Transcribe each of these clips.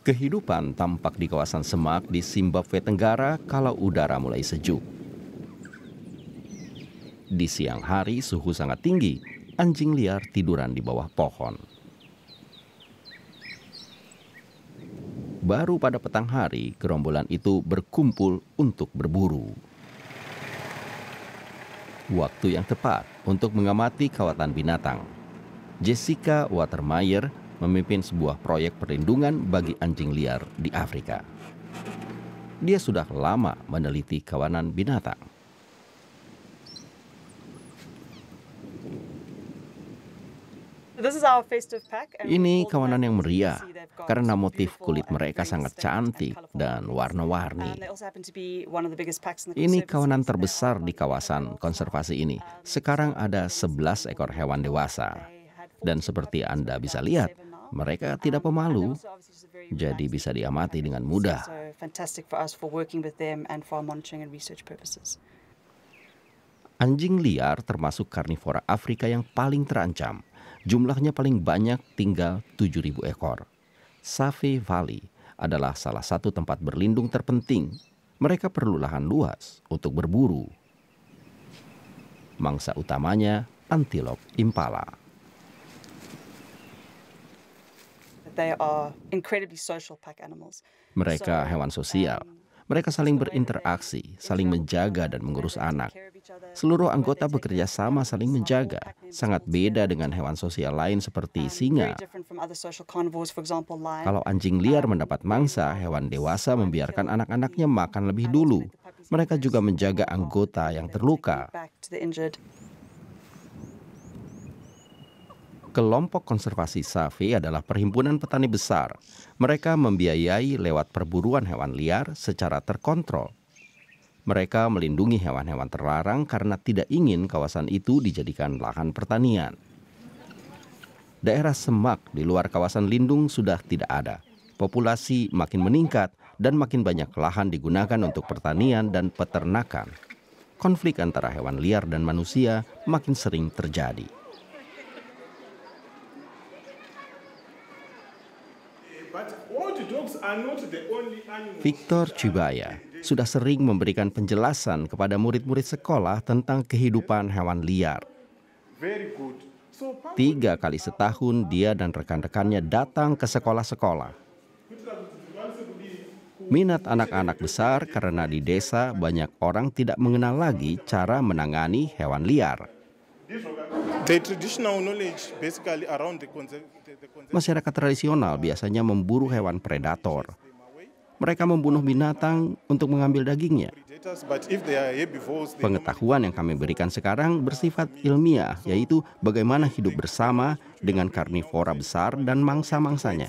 Kehidupan tampak di kawasan semak di Zimbabwe Tenggara kalau udara mulai sejuk. Di siang hari suhu sangat tinggi, anjing liar tiduran di bawah pohon. Baru pada petang hari, gerombolan itu berkumpul untuk berburu. Waktu yang tepat untuk mengamati kawasan binatang. Jessica Watermeyer memimpin sebuah proyek perlindungan bagi anjing liar di Afrika. Dia sudah lama meneliti kawanan binatang. Ini kawanan yang meriah karena motif kulit mereka sangat cantik dan warna-warni. Ini kawanan terbesar di kawasan konservasi ini. Sekarang ada 11 ekor hewan dewasa. Dan seperti Anda bisa lihat, mereka tidak pemalu, jadi bisa diamati dengan mudah. Anjing liar termasuk karnivora Afrika yang paling terancam. Jumlahnya paling banyak tinggal 7.000 ekor. Safe Valley adalah salah satu tempat berlindung terpenting. Mereka perlu lahan luas untuk berburu. Mangsa utamanya antilop impala. Mereka hewan sosial. Um, Mereka saling berinteraksi, saling menjaga dan mengurus anak. Seluruh anggota bekerja sama saling menjaga, sangat beda dengan hewan sosial lain seperti Um, singa. Kalau anjing liar mendapat mangsa, hewan dewasa membiarkan anak-anaknya makan lebih dulu. Mereka juga menjaga anggota yang terluka. Kelompok konservasi Safi adalah perhimpunan petani besar. Mereka membiayai lewat perburuan hewan liar secara terkontrol. Mereka melindungi hewan-hewan terlarang karena tidak ingin kawasan itu dijadikan lahan pertanian. Daerah semak di luar kawasan lindung sudah tidak ada. Populasi makin meningkat dan makin banyak lahan digunakan untuk pertanian dan peternakan. Konflik antara hewan liar dan manusia makin sering terjadi. Victor Chibaya sudah sering memberikan penjelasan kepada murid-murid sekolah tentang kehidupan hewan liar. Tiga kali setahun dia dan rekan-rekannya datang ke sekolah-sekolah. Minat anak-anak besar karena di desa banyak orang tidak mengenal lagi cara menangani hewan liar. Masyarakat tradisional biasanya memburu hewan predator. Mereka membunuh binatang untuk mengambil dagingnya. Pengetahuan yang kami berikan sekarang bersifat ilmiah, yaitu bagaimana hidup bersama dengan karnivora besar dan mangsa-mangsanya.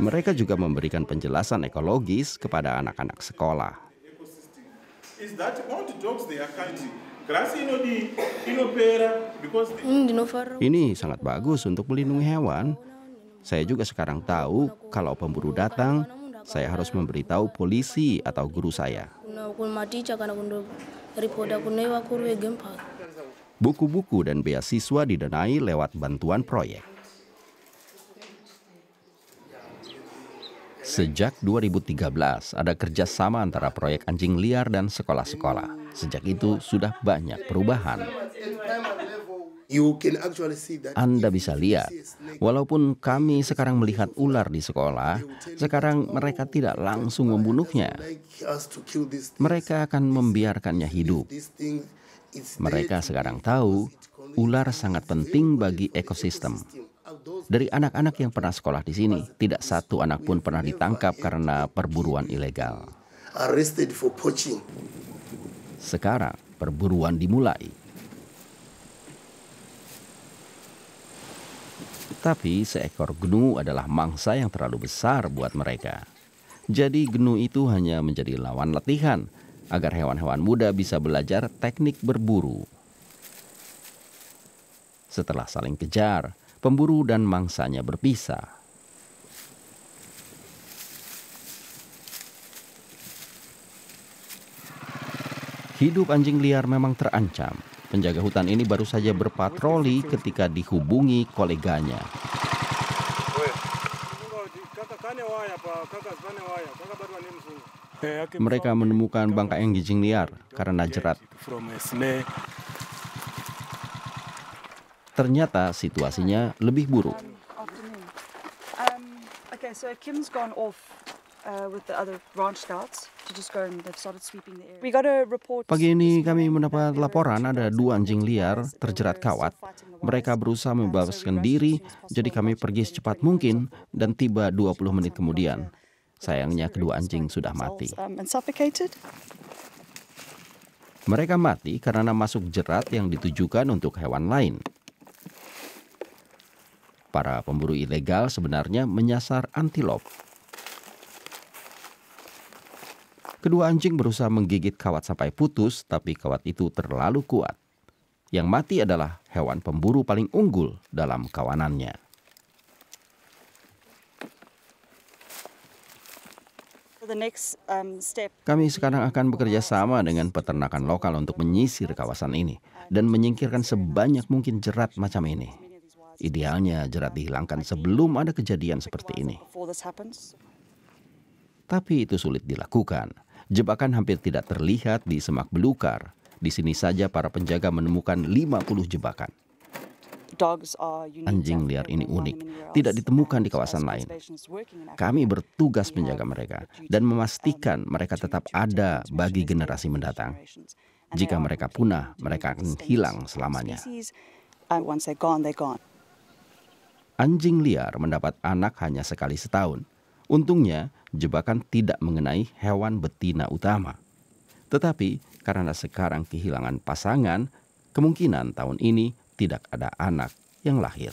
Mereka juga memberikan penjelasan ekologis kepada anak-anak sekolah. Ini sangat bagus untuk melindungi hewan. Saya juga sekarang tahu kalau pemburu datang, saya harus memberitahu polisi atau guru saya. Buku-buku dan beasiswa didanai lewat bantuan proyek. Sejak 2013 ada kerjasama antara proyek anjing liar dan sekolah-sekolah. Sejak itu sudah banyak perubahan. Anda bisa lihat, walaupun kami sekarang melihat ular di sekolah, sekarang mereka tidak langsung membunuhnya. Mereka akan membiarkannya hidup. Mereka sekarang tahu ular sangat penting bagi ekosistem. Dari anak-anak yang pernah sekolah di sini, tidak satu anak pun pernah ditangkap karena perburuan ilegal. Sekarang perburuan dimulai. Tapi seekor gnu adalah mangsa yang terlalu besar buat mereka. Jadi gnu itu hanya menjadi lawan latihan agar hewan-hewan muda bisa belajar teknik berburu. Setelah saling kejar, pemburu dan mangsanya berpisah. Hidup anjing liar memang terancam. Penjaga hutan ini baru saja berpatroli ketika dihubungi koleganya. Mereka menemukan bangkai anjing liar karena jerat. Ternyata situasinya lebih buruk. Um, okay, so Kim's gone off uh, with the other ranch scouts to just go and they've started sweeping the area. We got a report. Pagi ini kami mendapat laporan ada dua anjing liar terjerat kawat. Mereka berusaha membebaskan diri, jadi kami pergi secepat mungkin dan tiba 20 menit kemudian. Sayangnya kedua anjing sudah mati. Um. Mereka mati karena masuk jerat yang ditujukan untuk hewan lain. Para pemburu ilegal sebenarnya menyasar antilop. Kedua anjing berusaha menggigit kawat sampai putus, tapi kawat itu terlalu kuat. Yang mati adalah hewan pemburu paling unggul dalam kawanannya. Um. Kami sekarang akan bekerja sama dengan peternakan lokal untuk menyisir kawasan ini dan menyingkirkan sebanyak mungkin jerat macam ini. Idealnya jerat dihilangkan sebelum ada kejadian seperti ini. Tapi itu sulit dilakukan. Jebakan hampir tidak terlihat di semak belukar. Di sini saja para penjaga menemukan 50 jebakan. Anjing liar ini unik, tidak ditemukan di kawasan lain. Kami bertugas menjaga mereka dan memastikan mereka tetap ada bagi generasi mendatang. Jika mereka punah, mereka akan hilang selamanya. Anjing liar mendapat anak hanya sekali setahun. Untungnya, jebakan tidak mengenai hewan betina utama. Tetapi karena sekarang kehilangan pasangan, kemungkinan tahun ini tidak ada anak yang lahir.